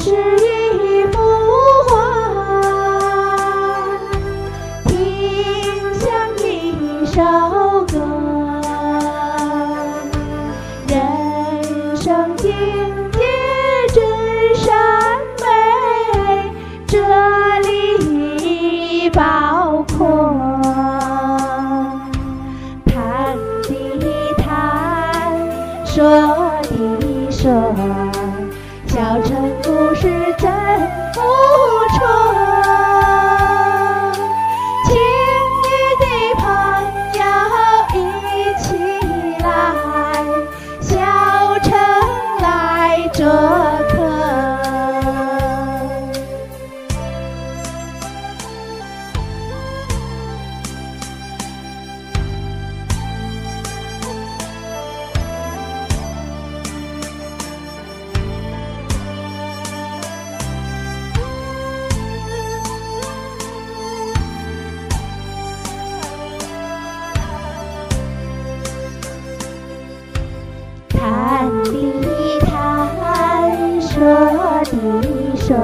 是一幅画听像一首歌人生境界真善美这里已包括。谈的谈说的说。小城故事真不错。亲爱的朋友一起来，小城来做谈的谈，说的说，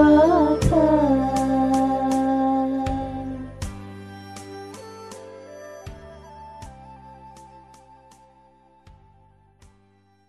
客。小城来做